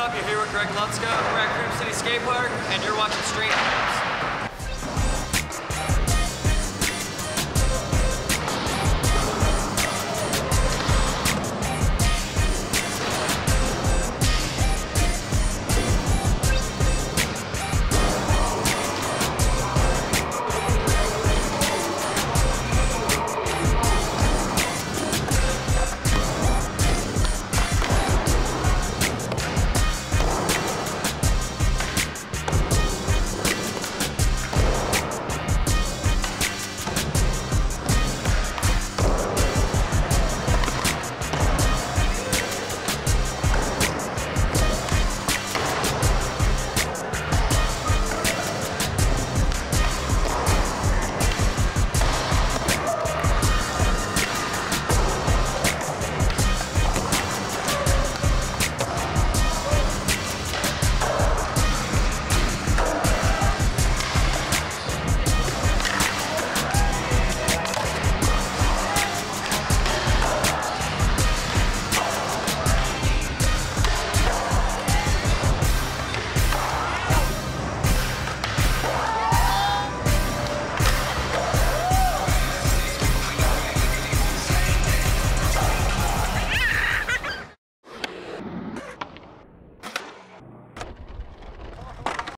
up? You're here with Greg Lutzka. We're at City Skate Park, and you're watching Straight Times.